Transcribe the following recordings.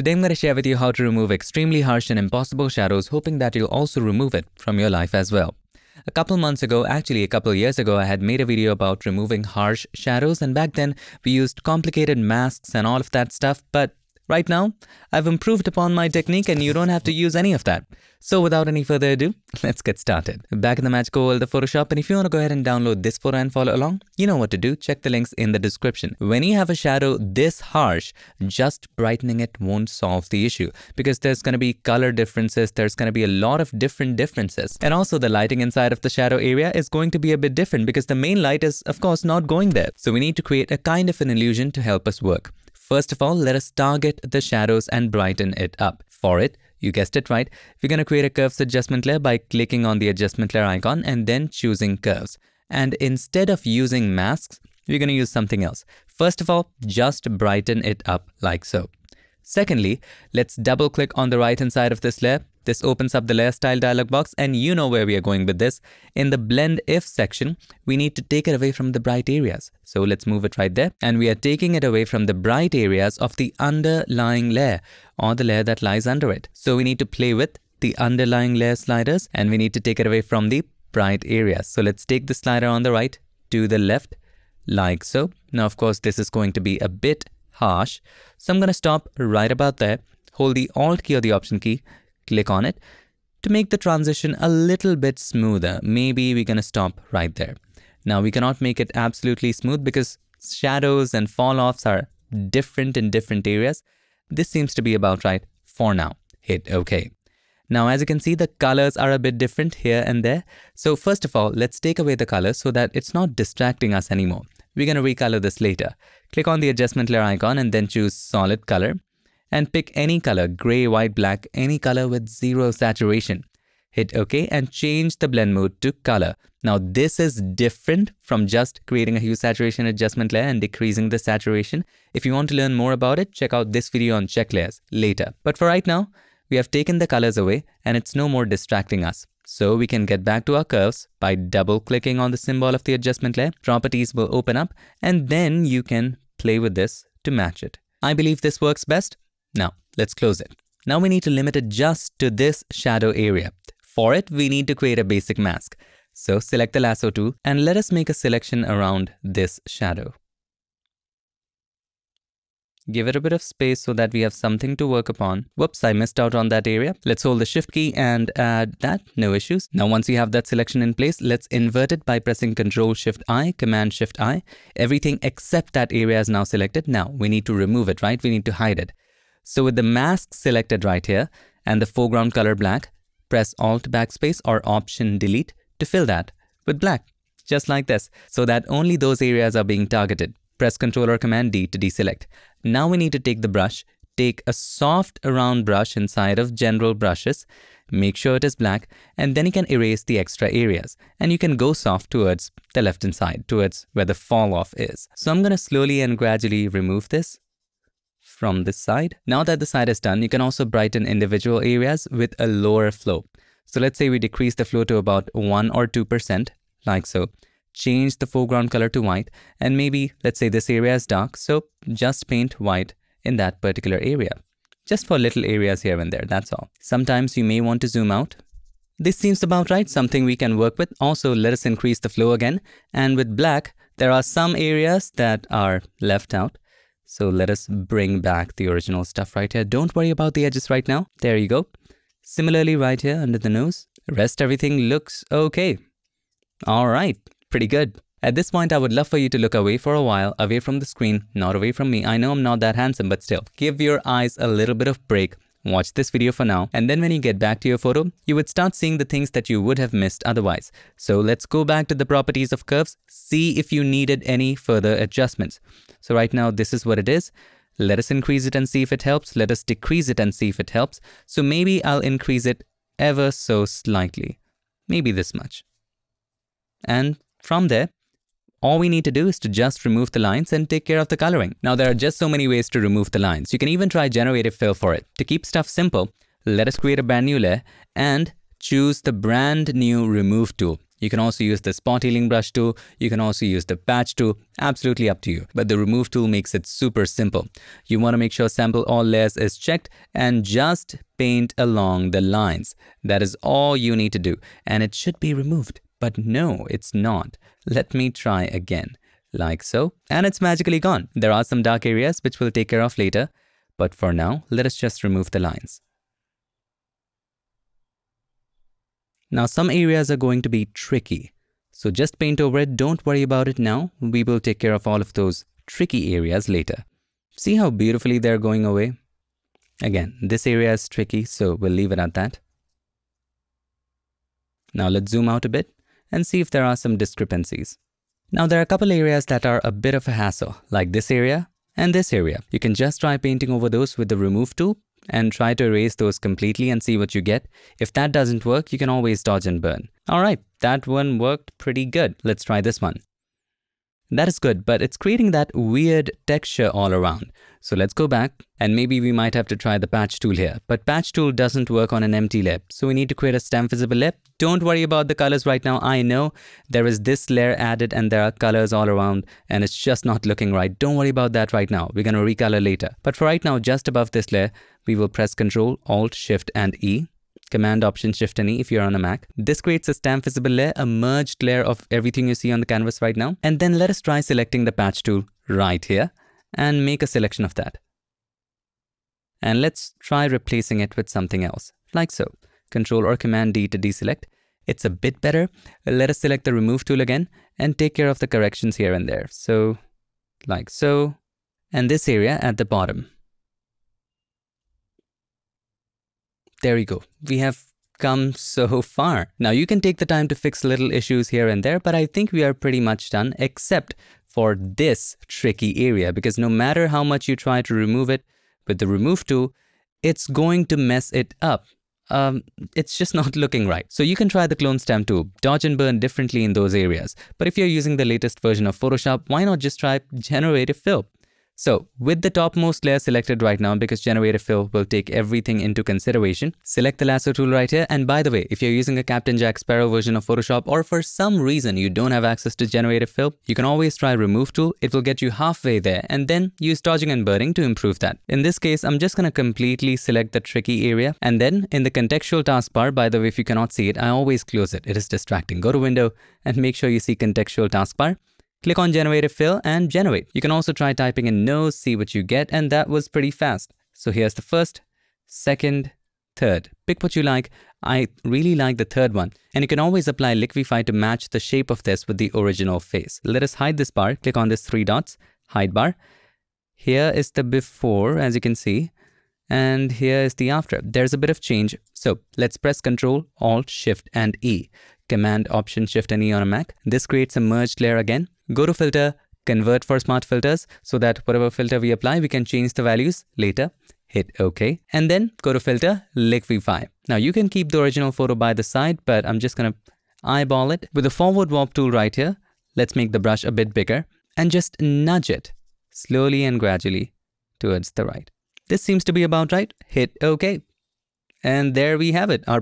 Today I'm going to share with you how to remove extremely harsh and impossible shadows hoping that you'll also remove it from your life as well. A couple months ago, actually a couple years ago, I had made a video about removing harsh shadows and back then we used complicated masks and all of that stuff but Right now, I've improved upon my technique and you don't have to use any of that. So without any further ado, let's get started. Back in the magical world of Photoshop and if you want to go ahead and download this photo and follow along, you know what to do, check the links in the description. When you have a shadow this harsh, just brightening it won't solve the issue because there's going to be color differences, there's going to be a lot of different differences. And also the lighting inside of the shadow area is going to be a bit different because the main light is of course not going there. So we need to create a kind of an illusion to help us work. First of all, let us target the shadows and brighten it up. For it, you guessed it right, we're going to create a curves adjustment layer by clicking on the adjustment layer icon and then choosing curves. And instead of using masks, we're going to use something else. First of all, just brighten it up like so. Secondly, let's double click on the right hand side of this layer this opens up the layer style dialog box and you know where we are going with this. In the blend if section, we need to take it away from the bright areas. So let's move it right there. And we are taking it away from the bright areas of the underlying layer or the layer that lies under it. So we need to play with the underlying layer sliders and we need to take it away from the bright areas. So let's take the slider on the right to the left like so. Now, of course, this is going to be a bit harsh. So I'm going to stop right about there, hold the Alt key or the Option key, click on it to make the transition a little bit smoother. Maybe we're going to stop right there. Now we cannot make it absolutely smooth because shadows and fall-offs are different in different areas. This seems to be about right for now. Hit OK. Now, as you can see, the colors are a bit different here and there. So first of all, let's take away the colors so that it's not distracting us anymore. We're going to recolor this later. Click on the adjustment layer icon and then choose solid color and pick any color, gray, white, black, any color with zero saturation. Hit OK and change the blend mode to color. Now this is different from just creating a hue saturation adjustment layer and decreasing the saturation. If you want to learn more about it, check out this video on check layers later. But for right now, we have taken the colors away and it's no more distracting us. So we can get back to our curves by double clicking on the symbol of the adjustment layer. Properties will open up and then you can play with this to match it. I believe this works best. Now, let's close it. Now we need to limit it just to this shadow area. For it, we need to create a basic mask. So select the lasso tool and let us make a selection around this shadow. Give it a bit of space so that we have something to work upon. Whoops, I missed out on that area. Let's hold the shift key and add that, no issues. Now once you have that selection in place, let's invert it by pressing Ctrl Shift I, Command Shift I. Everything except that area is now selected. Now we need to remove it, right? We need to hide it. So with the mask selected right here and the foreground color black, press Alt Backspace or Option Delete to fill that with black, just like this, so that only those areas are being targeted. Press Ctrl or Command D to deselect. Now we need to take the brush, take a soft round brush inside of general brushes, make sure it is black, and then you can erase the extra areas. And you can go soft towards the left hand side, towards where the fall off is. So I'm going to slowly and gradually remove this from this side. Now that the side is done, you can also brighten individual areas with a lower flow. So let's say we decrease the flow to about 1 or 2%, like so. Change the foreground color to white, and maybe let's say this area is dark, so just paint white in that particular area. Just for little areas here and there, that's all. Sometimes you may want to zoom out. This seems about right, something we can work with. Also, let us increase the flow again. And with black, there are some areas that are left out. So let us bring back the original stuff right here. Don't worry about the edges right now. There you go. Similarly right here under the nose, rest everything looks okay. All right, pretty good. At this point, I would love for you to look away for a while, away from the screen, not away from me. I know I'm not that handsome, but still, give your eyes a little bit of break Watch this video for now and then when you get back to your photo, you would start seeing the things that you would have missed otherwise. So let's go back to the properties of curves, see if you needed any further adjustments. So right now this is what it is. Let us increase it and see if it helps. Let us decrease it and see if it helps. So maybe I'll increase it ever so slightly, maybe this much. And from there, all we need to do is to just remove the lines and take care of the coloring. Now there are just so many ways to remove the lines. You can even try generative fill for it. To keep stuff simple, let us create a brand new layer and choose the brand new remove tool. You can also use the spot healing brush tool. You can also use the patch tool. Absolutely up to you. But the remove tool makes it super simple. You want to make sure sample all layers is checked and just paint along the lines. That is all you need to do. And it should be removed. But no, it's not. Let me try again. Like so. And it's magically gone. There are some dark areas which we'll take care of later. But for now, let us just remove the lines. Now some areas are going to be tricky. So just paint over it, don't worry about it now. We will take care of all of those tricky areas later. See how beautifully they're going away? Again, this area is tricky, so we'll leave it at that. Now let's zoom out a bit and see if there are some discrepancies. Now there are a couple areas that are a bit of a hassle, like this area and this area. You can just try painting over those with the remove tool and try to erase those completely and see what you get. If that doesn't work, you can always dodge and burn. Alright, that one worked pretty good. Let's try this one. That is good, but it's creating that weird texture all around. So let's go back and maybe we might have to try the patch tool here. But patch tool doesn't work on an empty layer. So we need to create a stamp visible layer. Don't worry about the colors right now. I know there is this layer added and there are colors all around and it's just not looking right. Don't worry about that right now. We're going to recolor later. But for right now, just above this layer, we will press Ctrl, Alt, Shift and E Command Option Shift and E if you're on a Mac. This creates a stamp visible layer, a merged layer of everything you see on the canvas right now. And then let us try selecting the patch tool right here and make a selection of that. And let's try replacing it with something else, like so. Control or Command D to deselect. It's a bit better. Let us select the remove tool again and take care of the corrections here and there. So like so. And this area at the bottom. There you go. We have come so far. Now you can take the time to fix little issues here and there, but I think we are pretty much done except for this tricky area because no matter how much you try to remove it with the remove tool, it's going to mess it up. Um, it's just not looking right. So you can try the clone stamp tool, dodge and burn differently in those areas. But if you're using the latest version of Photoshop, why not just try generative fill? So with the topmost layer selected right now, because generative fill will take everything into consideration, select the lasso tool right here. And by the way, if you're using a Captain Jack Sparrow version of Photoshop, or for some reason you don't have access to generative fill, you can always try remove tool. It will get you halfway there and then use dodging and burning to improve that. In this case, I'm just going to completely select the tricky area. And then in the contextual taskbar, by the way, if you cannot see it, I always close it. It is distracting. Go to window and make sure you see contextual taskbar. Click on generative fill and generate. You can also try typing in nose, see what you get, and that was pretty fast. So here's the first, second, third. Pick what you like. I really like the third one. And you can always apply Liquify to match the shape of this with the original face. Let us hide this bar. Click on this three dots, hide bar. Here is the before, as you can see. And here is the after. There's a bit of change. So let's press Control, Alt, Shift, and E. Command, Option, Shift, and E on a Mac. This creates a merged layer again. Go to filter, convert for smart filters so that whatever filter we apply, we can change the values later. Hit OK. And then go to filter, Liquify. Now you can keep the original photo by the side, but I'm just gonna eyeball it. With the forward warp tool right here, let's make the brush a bit bigger and just nudge it slowly and gradually towards the right. This seems to be about right. Hit OK. And there we have it, our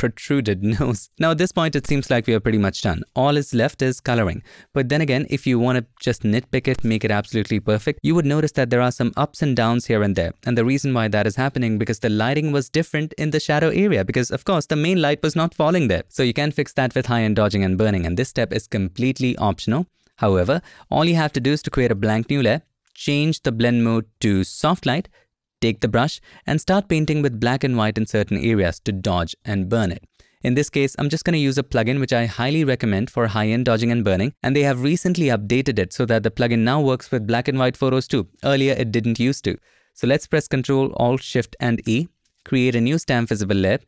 protruded nose. Now at this point, it seems like we are pretty much done. All is left is coloring. But then again, if you want to just nitpick it, make it absolutely perfect, you would notice that there are some ups and downs here and there. And the reason why that is happening because the lighting was different in the shadow area because of course the main light was not falling there. So you can fix that with high-end dodging and burning and this step is completely optional. However, all you have to do is to create a blank new layer, change the blend mode to soft light, Take the brush and start painting with black and white in certain areas to dodge and burn it. In this case, I'm just going to use a plugin which I highly recommend for high-end dodging and burning and they have recently updated it so that the plugin now works with black and white photos too. Earlier it didn't used to. So let's press Ctrl, Alt, Shift and E, create a new stamp visible layer.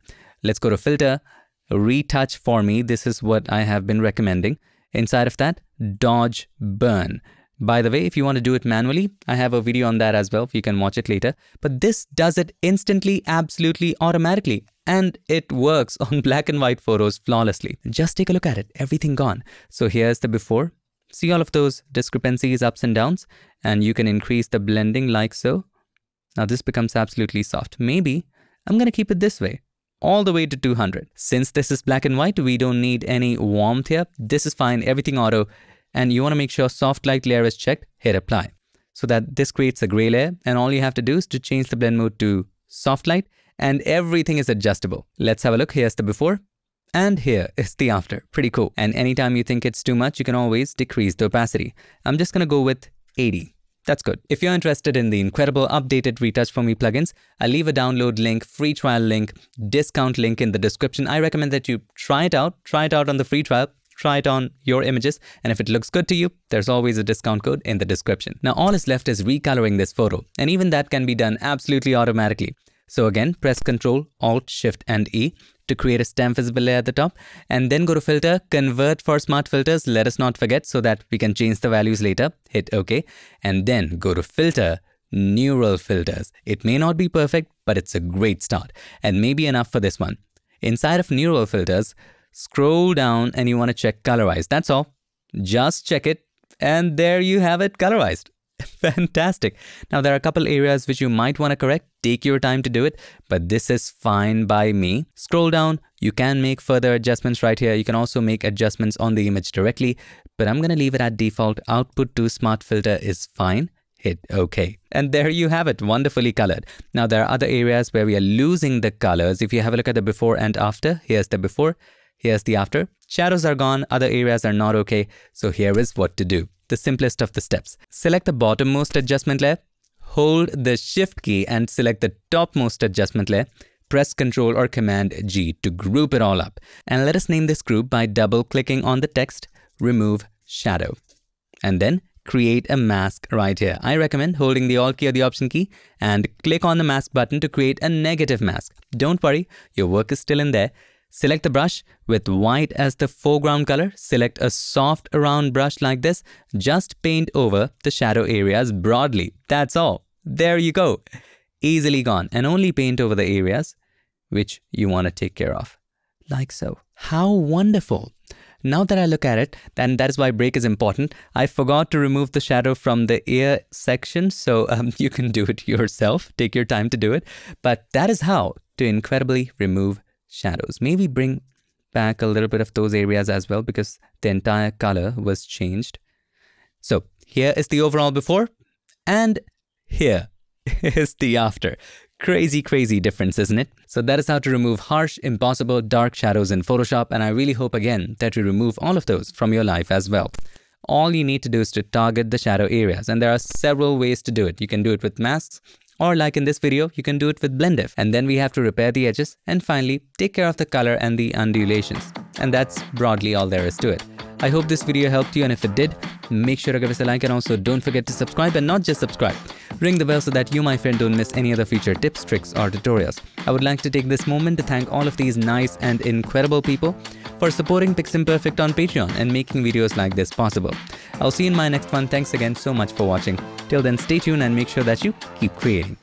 Let's go to filter, Retouch4me. This is what I have been recommending. Inside of that, dodge burn. By the way, if you want to do it manually, I have a video on that as well. You can watch it later. But this does it instantly, absolutely automatically. And it works on black and white photos flawlessly. Just take a look at it, everything gone. So here's the before. See all of those discrepancies, ups and downs, and you can increase the blending like so. Now this becomes absolutely soft. Maybe I'm going to keep it this way. all the way to 200. Since this is black and white, we don't need any warmth here. This is fine, everything auto. And you want to make sure soft light layer is checked, hit apply. So that this creates a gray layer and all you have to do is to change the blend mode to soft light and everything is adjustable. Let's have a look. Here's the before and here is the after. Pretty cool. And anytime you think it's too much, you can always decrease the opacity. I'm just gonna go with 80. That's good. If you're interested in the incredible updated Retouch4me plugins, I'll leave a download link, free trial link, discount link in the description. I recommend that you try it out, try it out on the free trial, try it on your images, and if it looks good to you, there's always a discount code in the description. Now all is left is recoloring this photo, and even that can be done absolutely automatically. So again, press Ctrl, Alt, Shift and E to create a stamp visible layer at the top and then go to filter, convert for smart filters, let us not forget so that we can change the values later, hit OK and then go to filter, neural filters. It may not be perfect, but it's a great start and maybe enough for this one. Inside of neural filters, scroll down and you want to check colorize. That's all. Just check it and there you have it colorized. Fantastic. Now there are a couple areas which you might want to correct. Take your time to do it, but this is fine by me. Scroll down. You can make further adjustments right here. You can also make adjustments on the image directly, but I'm going to leave it at default. Output to smart filter is fine. Hit OK. And there you have it, wonderfully colored. Now there are other areas where we are losing the colors. If you have a look at the before and after, here's the before, here's the after. Shadows are gone, other areas are not okay. So here is what to do the simplest of the steps. Select the bottommost adjustment layer, hold the shift key and select the topmost adjustment layer, press Ctrl or Command G to group it all up. And let us name this group by double clicking on the text, remove shadow. And then create a mask right here. I recommend holding the Alt key or the Option key and click on the mask button to create a negative mask. Don't worry, your work is still in there. Select the brush with white as the foreground color. Select a soft round brush like this. Just paint over the shadow areas broadly. That's all. There you go. Easily gone. And only paint over the areas which you want to take care of. Like so. How wonderful. Now that I look at it, then that is why break is important. I forgot to remove the shadow from the ear section, so um, you can do it yourself. Take your time to do it. But that is how to incredibly remove shadows. Maybe bring back a little bit of those areas as well because the entire color was changed. So here is the overall before and here is the after. Crazy, crazy difference, isn't it? So that is how to remove harsh, impossible, dark shadows in Photoshop and I really hope again that you remove all of those from your life as well. All you need to do is to target the shadow areas and there are several ways to do it. You can do it with masks, or like in this video, you can do it with BlendIF. And then we have to repair the edges and finally take care of the color and the undulations. And that's broadly all there is to it. I hope this video helped you and if it did, make sure to give us a like and also don't forget to subscribe and not just subscribe. Ring the bell so that you my friend don't miss any other feature tips, tricks or tutorials. I would like to take this moment to thank all of these nice and incredible people for supporting Piximperfect on Patreon and making videos like this possible. I'll see you in my next one. Thanks again so much for watching. Till then, stay tuned and make sure that you keep creating.